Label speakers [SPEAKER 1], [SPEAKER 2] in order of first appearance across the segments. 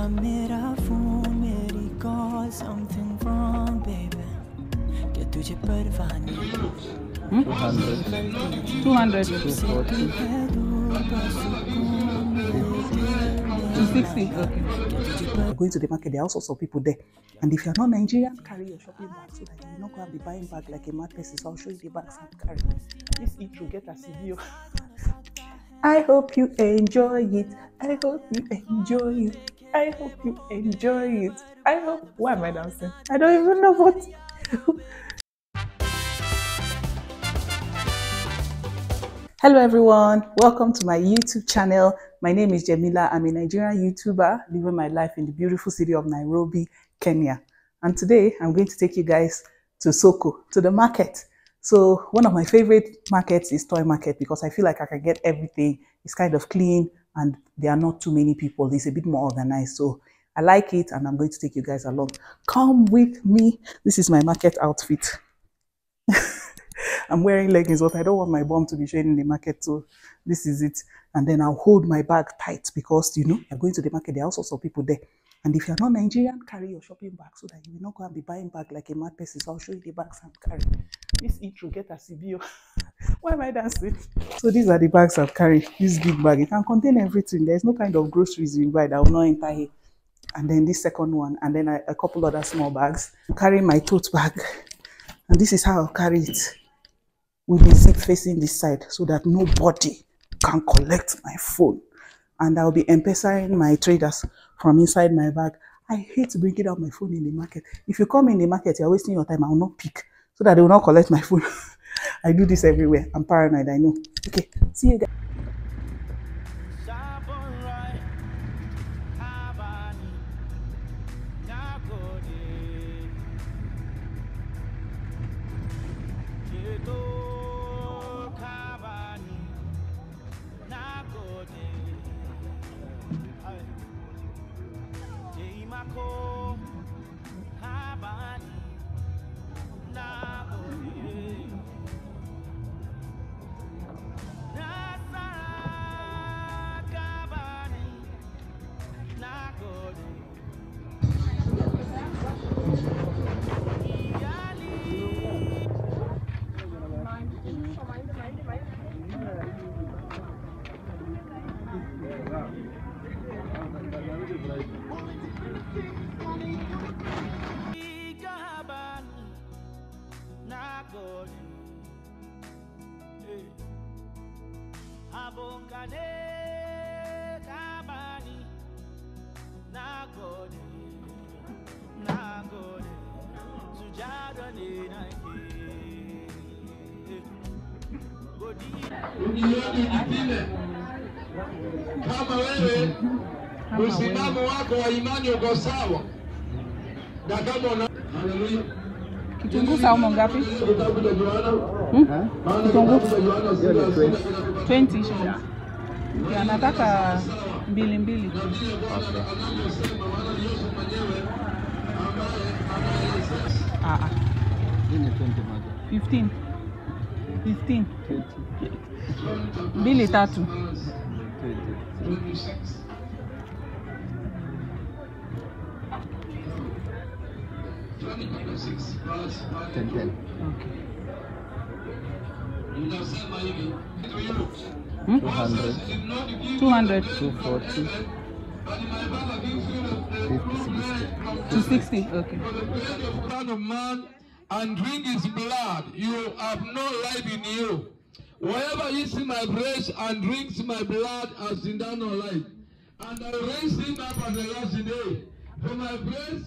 [SPEAKER 1] देखा मेरा फोन मेरी कॉल समथिंग wrong baby क्या तुझे परवाह नहीं
[SPEAKER 2] 200
[SPEAKER 1] से तू है दूर बस सुकून मेरे दिल में
[SPEAKER 2] 260 okay
[SPEAKER 3] You're going to the market, there are all sorts of people there. And if you're not Nigerian, carry your shopping bag so that you're not going to be buying bag like a mad person. So I'll show you the bags I'm carrying. This intro get a video. I hope you enjoy it. I hope you enjoy it. I hope you enjoy it. I hope. Why am I dancing? I don't even know what. Hello everyone, welcome to my YouTube channel. My name is Jamila. I'm a Nigerian YouTuber living my life in the beautiful city of Nairobi, Kenya. And today I'm going to take you guys to Soko, to the market. So one of my favorite markets is Toi Market because I feel like I can get everything. It's kind of clean and there are not too many people. It's a bit more organized. So I like it and I'm going to take you guys along. Come with me. This is my market outfit. I'm wearing leggings, but I don't want my bum to be showing in the market. So this is it. And then I'll hold my bag tight because, you know, you're going to the market. There are all sorts of people there. And if you're not Nigerian, carry your shopping bag so that you will not go and be buying bag like a mad person. So I'll show you the bags I'm carrying. This intro get a CBO. Why am I dancing? So these are the bags I'm carrying. This big bag. It can contain everything. There's no kind of groceries you buy that will not enter here. And then this second one. And then a, a couple other small bags. I'm carrying my tote bag. And this is how I'll carry it with the zip facing this side so that nobody can collect my phone. And I'll be M-Pesaing my traders from inside my bag. I hate bringing out my phone in the market. If you come in the market, you're wasting your time. I will not pick so that they will not collect my phone. I do this everywhere. I'm paranoid, I know. Okay, see you guys.
[SPEAKER 1] Eh. Abongane kabani nagode nagode sujado ni nake
[SPEAKER 4] eh. wewe msimamo wako wa imani uko sawa, na kama una haleluya
[SPEAKER 2] Kitunguu saumu ngapi?
[SPEAKER 4] Hmm?
[SPEAKER 2] Kitunguu 20 shilingi. Ya, mbili mbili. Ah ah. 15. 15. Mbili tatu. 20.
[SPEAKER 4] Inasema hivi
[SPEAKER 2] Hmm? 200 260 okay
[SPEAKER 4] Son of man and drink his blood, you have no life in you. Whoever eats my flesh and drinks my blood has eternal life. And I raise him up at the last day. For my flesh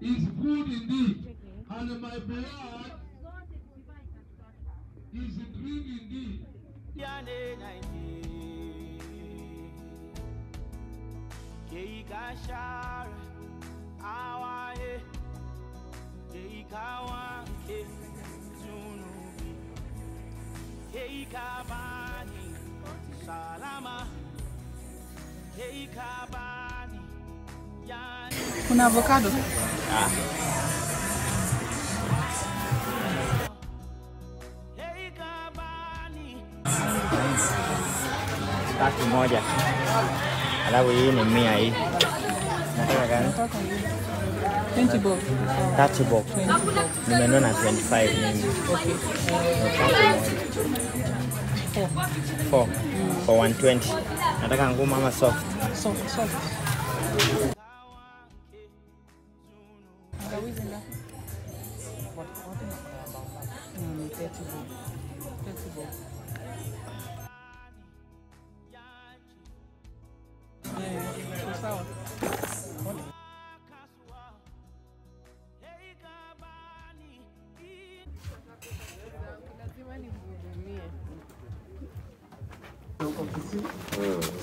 [SPEAKER 4] is food indeed, and my blood is drink indeed.
[SPEAKER 1] yane nake ke kashar awaye ke kawanke zunubi ke kabani salama ke kabani yani
[SPEAKER 2] kuna avocado
[SPEAKER 1] Ah.
[SPEAKER 5] tatu moja, alafu hii ni mia hii. Nataka
[SPEAKER 2] nataka
[SPEAKER 5] 20 bob.
[SPEAKER 2] 30 bob. Nimenona 25 mimi.
[SPEAKER 5] Four.
[SPEAKER 2] 4 for 120. Nataka ngumu ama soft.
[SPEAKER 5] Soft, soft.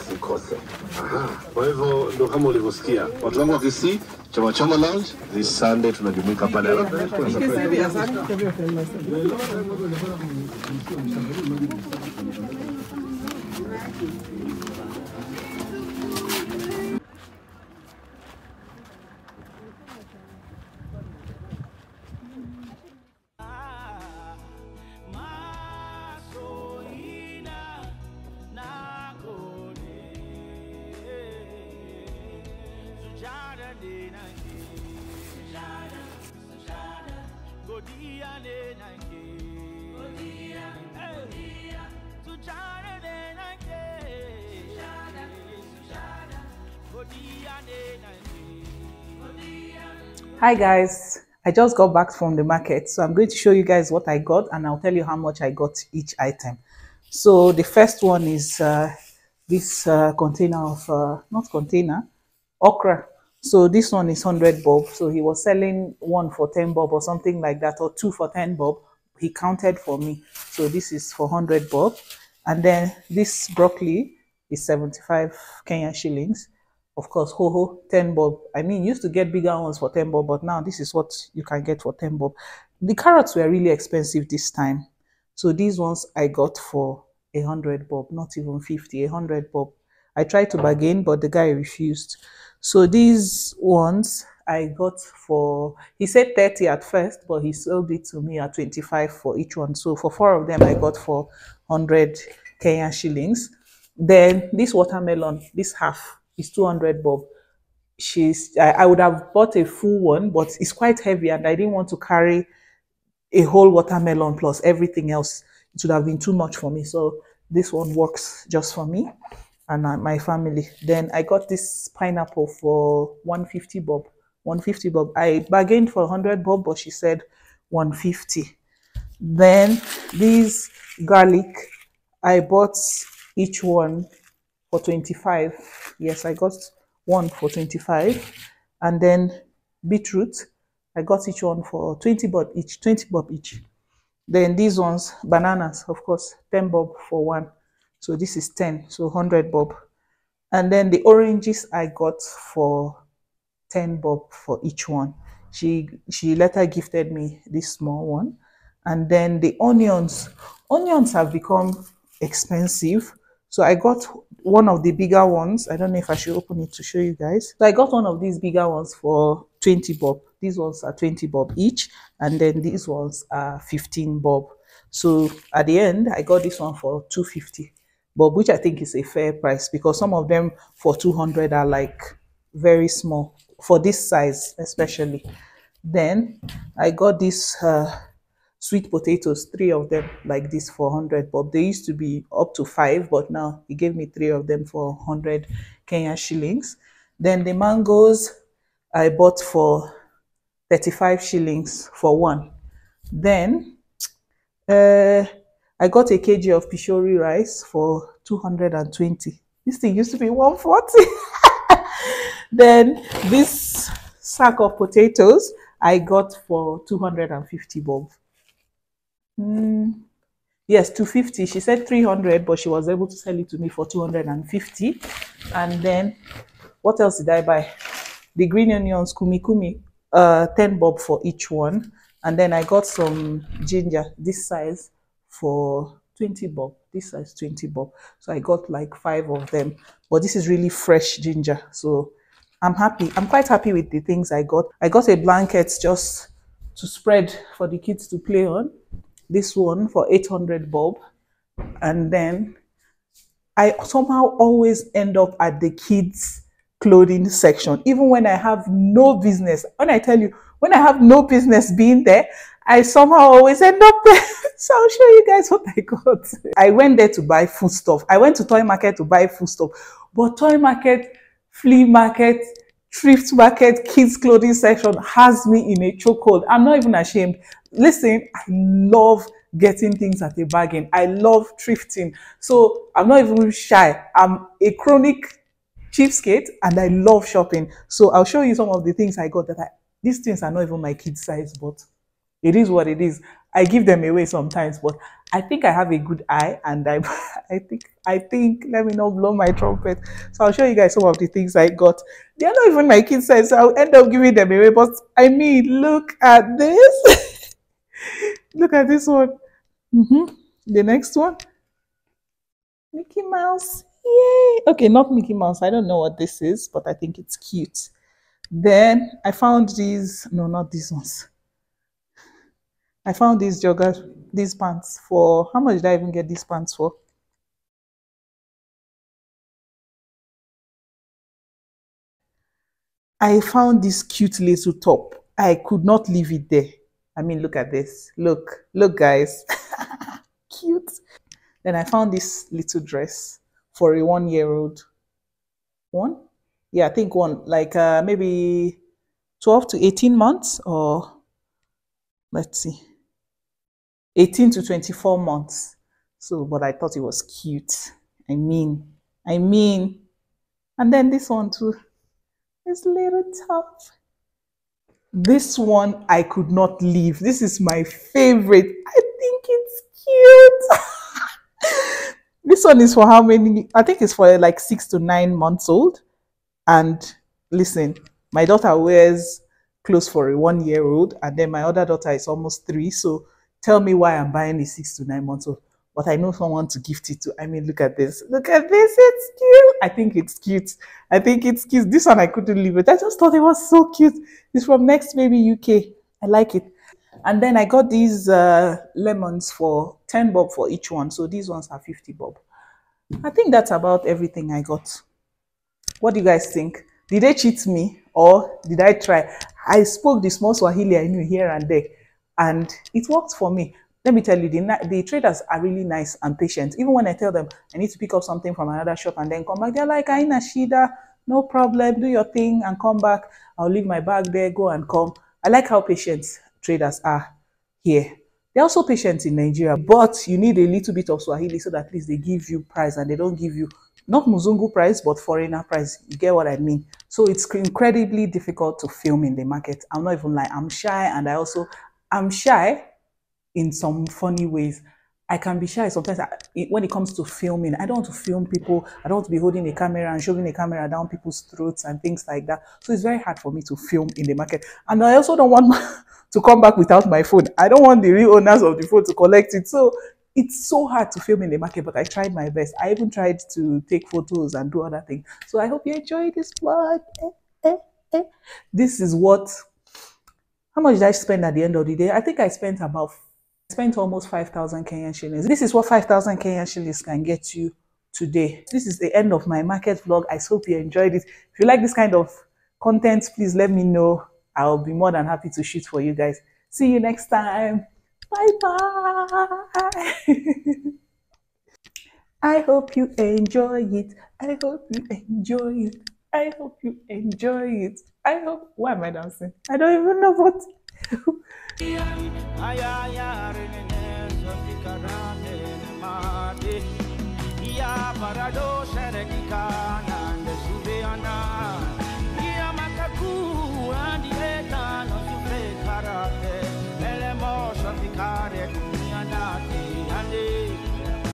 [SPEAKER 6] Usikose. Aha. Kwa hivyo ndo kama ulivyosikia watu wangu wa Kisii, Chama Chama Lounge this Sunday tunajumuika pale.
[SPEAKER 3] Hi guys, I just got back from the market, so I'm going to show you guys what I got and I'll tell you how much I got each item. So the first one is uh, this uh, container of, uh, not container, okra. So this one is 100 bob. So he was selling one for 10 bob or something like that, or two for 10 bob. He counted for me. So this is for 100 bob. And then this broccoli is 75 Kenyan shillings of course, ho ho, 10 bob. I mean, used to get bigger ones for 10 bob, but now this is what you can get for 10 bob. The carrots were really expensive this time. So these ones I got for a 100 bob, not even 50, a 100 bob. I tried to bargain, but the guy refused. So these ones I got for, he said 30 at first, but he sold it to me at 25 for each one. So for four of them, I got for 100 Kenyan shillings. Then this watermelon, this half, is 200 bob. She's I, I would have bought a full one, but it's quite heavy and I didn't want to carry a whole watermelon plus everything else. It would have been too much for me. So this one works just for me and my family. Then I got this pineapple for 150 bob. 150 bob. I bargained for 100 bob, but she said 150. Then these garlic, I bought each one for 25. Yes, I got one for 25. And then beetroot, I got each one for 20 bob each, 20 bob each. Then these ones, bananas, of course, 10 bob for one. So this is 10, so 100 bob. And then the oranges I got for 10 bob for each one. She she later gifted me this small one. And then the onions. Onions have become expensive. So I got one of the bigger ones. I don't know if I should open it to show you guys. So I got one of these bigger ones for 20 bob. These ones are 20 bob each. And then these ones are 15 bob. So at the end, I got this one for 250 bob, which I think is a fair price because some of them for 200 are like very small for this size, especially. Then I got these uh, sweet potatoes, three of them like this for 100 bob. They used to be up to five, but now he gave me three of them for 100 Kenya shillings. Then the mangoes I bought for 35 shillings for one. Then uh, I got a kg of pishori rice for 220. This thing used to be 140. then this sack of potatoes I got for 250 bob. Mm, yes, 250. She said 300, but she was able to sell it to me for 250. And then what else did I buy? The green onions, kumi kumi, uh, 10 bob for each one. And then I got some ginger, this size, for 20 bob. This size, 20 bob. So I got like five of them. But this is really fresh ginger. So I'm happy. I'm quite happy with the things I got. I got a blanket just to spread for the kids to play on. This one for 800 bob. And then I somehow always end up at the kids' clothing section, even when I have no business. When I tell you, when I have no business being there, I somehow always end up there. so I'll show you guys what I got. I went there to buy food stuff. I went to Toi market to buy food stuff, but Toi market, flea market, thrift market, kids clothing section has me in a chokehold. I'm not even ashamed. Listen, I love getting things at a bargain. I love thrifting. So I'm not even shy. I'm a chronic cheapskate and I love shopping. So I'll show you some of the things I got that I, these things are not even my kids size, but it is what it is. I give them away sometimes, but I think I have a good eye and I, I think, I think, let me not blow my trumpet. So I'll show you guys some of the things I got. They're not even my kids size, so I'll end up giving them away. But I mean, look at this. look at this one. Mm -hmm. The next one. Mickey Mouse. Yay! Okay, not Mickey Mouse. I don't know what this is, but I think it's cute. Then I found these, no, not these ones. I found these joggers, these pants for, how much did I even get these pants for? I found this cute little top. I could not leave it there. I mean, look at this. Look, look, guys. cute. Then I found this little dress for a one year old. One? Yeah, I think one, like uh, maybe 12 to 18 months or let's see, 18 to 24 months. So, but I thought it was cute. I mean, I mean, and then this one too, this little top. This one I could not leave. This is my favorite. I think it's cute. This one is for how many? I think it's for like six to nine months old. And listen, my daughter wears clothes for a one year old, and then my other daughter is almost three. So tell me why I'm buying a six to nine months old. But I know someone to gift it to. I mean, look at this. Look at this. It's cute. I think it's cute. I think it's cute. This one I couldn't leave it. I just thought it was so cute. It's from Next Baby UK. I like it. And then I got these uh, lemons for 10 bob for each one. So these ones are 50 bob. I think that's about everything I got. What do you guys think? Did they cheat me or did I try? I spoke the small Swahili I knew here and there and it worked for me. Let me tell you, the, the traders are really nice and patient. Even when I tell them I need to pick up something from another shop and then come back, they're like, Aina Shida, no problem, do your thing and come back. I'll leave my bag there, go and come. I like how patient traders are here. They're also patient in Nigeria, but you need a little bit of Swahili so that at least they give you price and they don't give you not Muzungu price, but foreigner price. You get what I mean? So it's incredibly difficult to film in the market. I'm not even like, I'm shy and I also, I'm shy in some funny ways. I can be shy sometimes when it comes to filming. I don't want to film people. I don't want to be holding a camera and shoving a camera down people's throats and things like that. So it's very hard for me to film in the market. And I also don't want to come back without my phone. I don't want the real owners of the phone to collect it. So it's so hard to film in the market, but I tried my best. I even tried to take photos and do other things. So I hope you enjoy this vlog. Eh, eh, eh. This is what, how much did I spend at the end of the day? I think I spent about, spent almost 5,000 Kenyan shillings. This is what 5,000 Kenyan shillings can get you today. This is the end of my market vlog. I hope you enjoyed it. If you like this kind of content, please let me know. I'll be more than happy to shoot for you guys. See you next time. Bye bye. I hope you enjoy it. I hope you enjoy it. I hope you enjoy it. I hope. Why am I dancing? I don't even know what.